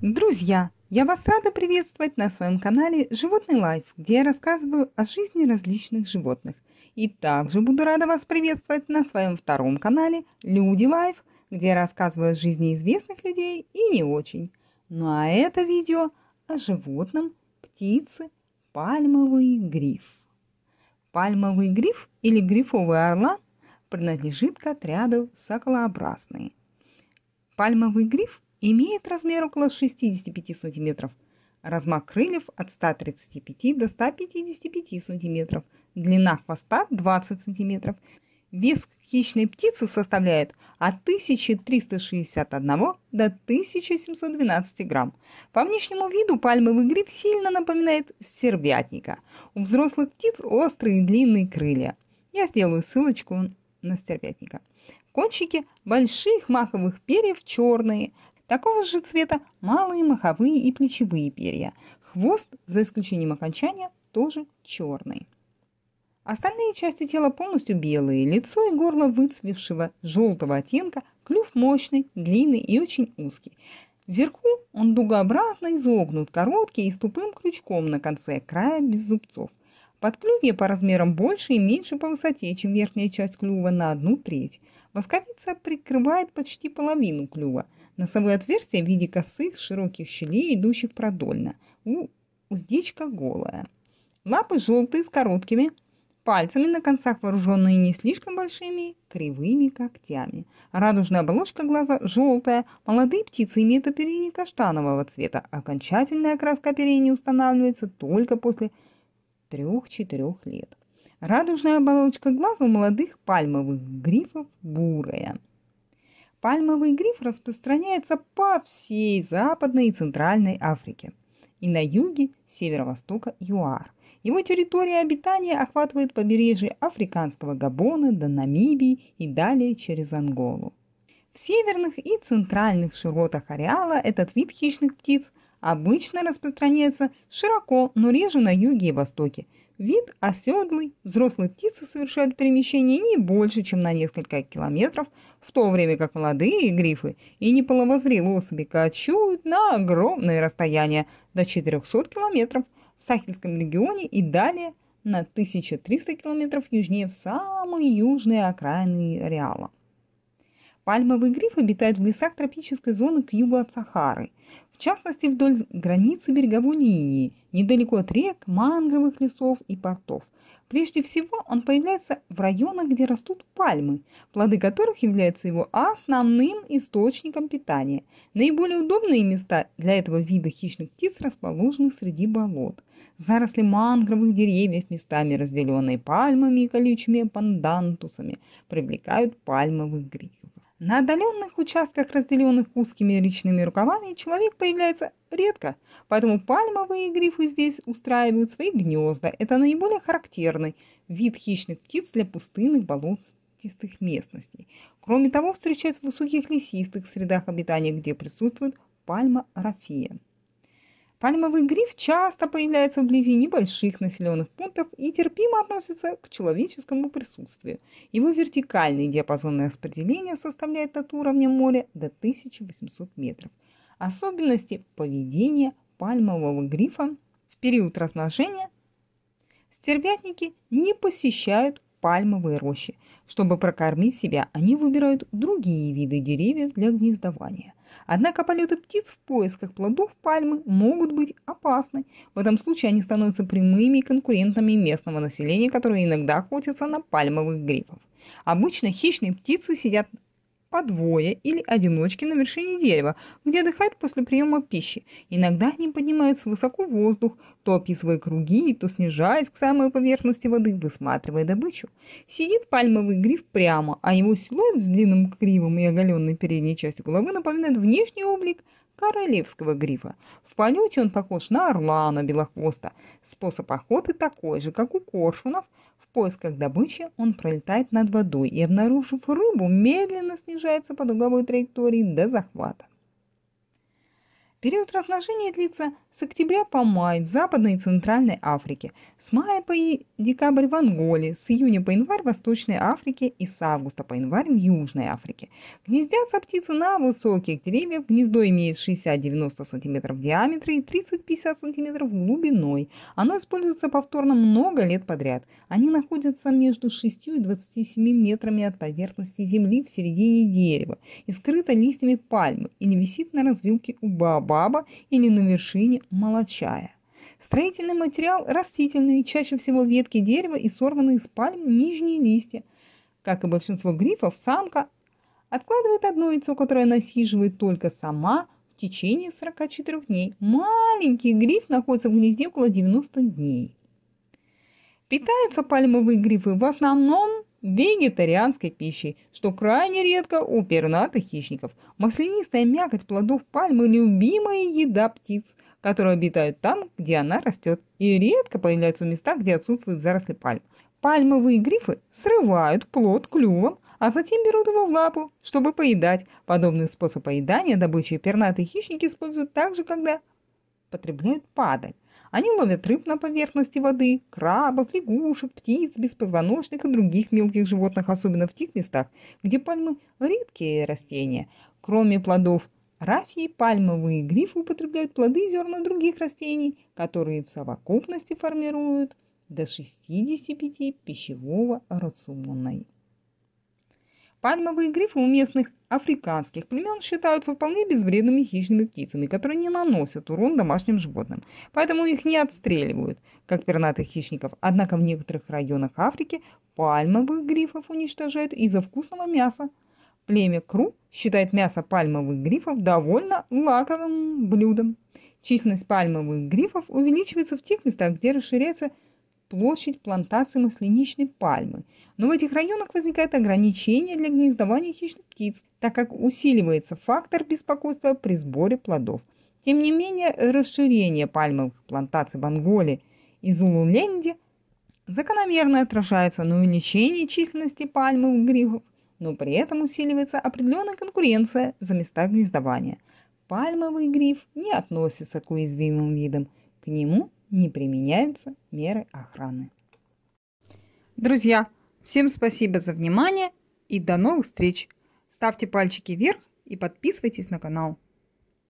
Друзья, я вас рада приветствовать на своем канале Животный Life, где я рассказываю о жизни различных животных. И также буду рада вас приветствовать на своем втором канале Люди Life, где я рассказываю о жизни известных людей и не очень. Ну а это видео о животном, птице, пальмовый гриф. Пальмовый гриф или грифовый орлан принадлежит к отряду соколообразные. Пальмовый гриф имеет размер около 65 см, размах крыльев от 135 до 155 см, длина хвоста 20 см. Вес хищной птицы составляет от 1361 до 1712 грамм. По внешнему виду пальмовый гриб сильно напоминает стервятника. У взрослых птиц острые длинные крылья. Я сделаю ссылочку на стервятника. Кончики больших маковых перьев черные, Такого же цвета малые маховые и плечевые перья. Хвост, за исключением окончания, тоже черный. Остальные части тела полностью белые, лицо и горло выцвевшего желтого оттенка, клюв мощный, длинный и очень узкий. Вверху он дугообразно изогнут, короткий и с тупым крючком на конце, края без зубцов. Подклювье по размерам больше и меньше по высоте, чем верхняя часть клюва на одну треть. Восковица прикрывает почти половину клюва – Носовые отверстия в виде косых широких щелей, идущих продольно. У уздечка голая. Лапы желтые с короткими пальцами на концах вооруженные не слишком большими кривыми когтями. Радужная оболочка глаза желтая. Молодые птицы имеют оперение каштанового цвета. Окончательная окраска оперения устанавливается только после 3-4 лет. Радужная оболочка глаза у молодых пальмовых грифов бурая. Пальмовый гриф распространяется по всей Западной и Центральной Африке и на юге северо-востока ЮАР. Его территория обитания охватывает побережье Африканского Габона до Намибии и далее через Анголу. В северных и центральных широтах ареала этот вид хищных птиц обычно распространяется широко, но реже на юге и востоке, Вид оседлый, взрослые птицы совершают перемещение не больше, чем на несколько километров, в то время как молодые грифы и неполовозрелые особи кочуют на огромные расстояния до 400 километров в Сахельском регионе и далее на 1300 километров южнее в самые южные окраины ареала. Пальмовый гриф обитает в лесах тропической зоны к югу от Сахары, в частности вдоль границы береговой линии, недалеко от рек, мангровых лесов и портов. Прежде всего он появляется в районах, где растут пальмы, плоды которых являются его основным источником питания. Наиболее удобные места для этого вида хищных птиц расположены среди болот. Заросли мангровых деревьев, местами разделенные пальмами и колючими пандантусами, привлекают пальмовых грифов. На отдаленных участках, разделенных узкими речными рукавами, человек появляется редко, поэтому пальмовые грифы здесь устраивают свои гнезда. Это наиболее характерный вид хищных птиц для пустынных болотистых местностей. Кроме того, встречаются в высоких лесистых средах обитания, где присутствует пальма рафия. Пальмовый гриф часто появляется вблизи небольших населенных пунктов и терпимо относится к человеческому присутствию. Его вертикальный диапазон распределения составляет от уровня моря до 1800 метров. Особенности поведения пальмового грифа в период размножения стервятники не посещают пальмовые рощи. Чтобы прокормить себя, они выбирают другие виды деревьев для гнездования. Однако полеты птиц в поисках плодов пальмы могут быть опасны. В этом случае они становятся прямыми конкурентами местного населения, которое иногда охотится на пальмовых грифов. Обычно хищные птицы сидят по двое или одиночки на вершине дерева, где отдыхают после приема пищи. Иногда они поднимаются высоко в воздух, то описывая круги, то снижаясь к самой поверхности воды, высматривая добычу. Сидит пальмовый гриф прямо, а его силуэт с длинным кривом и оголенной передней частью головы напоминает внешний облик королевского грифа. В полете он похож на орлана белохвоста. Способ охоты такой же, как у коршунов – в поисках добычи он пролетает над водой и, обнаружив рыбу, медленно снижается по дуговой траектории до захвата. Период размножения длится с октября по май в Западной и Центральной Африке, с мая по декабрь в Анголе, с июня по январь в Восточной Африке и с августа по январь в Южной Африке. Гнездятся птицы на высоких деревьях, гнездо имеет 60-90 см в диаметре и 30-50 см глубиной. Оно используется повторно много лет подряд. Они находятся между 6 и 27 метрами от поверхности земли в середине дерева и скрыто листьями пальмы и не висит на развилке у баба баба или на вершине молочая. Строительный материал растительный, чаще всего ветки дерева и сорванные с пальм нижние листья. Как и большинство грифов, самка откладывает одно яйцо, которое насиживает только сама в течение 44 дней. Маленький гриф находится в гнезде около 90 дней. Питаются пальмовые грифы в основном вегетарианской пищей, что крайне редко у пернатых хищников. Маслянистая мякоть плодов пальмы – любимая еда птиц, которые обитают там, где она растет, и редко появляются в местах, где отсутствуют заросли пальм. Пальмовые грифы срывают плод клювом, а затем берут его в лапу, чтобы поедать. Подобный способ поедания добычи пернатые хищники используют также, когда потребляют падаль. Они ловят рыб на поверхности воды, крабов, лягушек, птиц, беспозвоночных и других мелких животных, особенно в тех местах, где пальмы – редкие растения. Кроме плодов рафии, пальмовые грифы употребляют плоды и зерна других растений, которые в совокупности формируют до 65 пищевого рациона. Пальмовые грифы у местных африканских племен считаются вполне безвредными хищными птицами, которые не наносят урон домашним животным, поэтому их не отстреливают, как пернатых хищников. Однако в некоторых районах Африки пальмовых грифов уничтожают из-за вкусного мяса. Племя Кру считает мясо пальмовых грифов довольно лаковым блюдом. Численность пальмовых грифов увеличивается в тех местах, где расширяется площадь плантации масляничной пальмы. Но в этих районах возникает ограничение для гнездования хищных птиц, так как усиливается фактор беспокойства при сборе плодов. Тем не менее, расширение пальмовых плантаций в Анголе и Зулуленде закономерно отражается на увеличении численности пальмовых грибов, но при этом усиливается определенная конкуренция за места гнездования. Пальмовый гриф не относится к уязвимым видам, к нему не применяются меры охраны. Друзья, всем спасибо за внимание и до новых встреч. Ставьте пальчики вверх и подписывайтесь на канал.